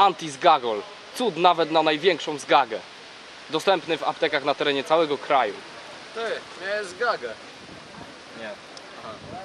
Anti-Zgagol. Cud nawet na największą zgagę. Dostępny w aptekach na terenie całego kraju. Ty, miałeś zgagę? Nie. Aha.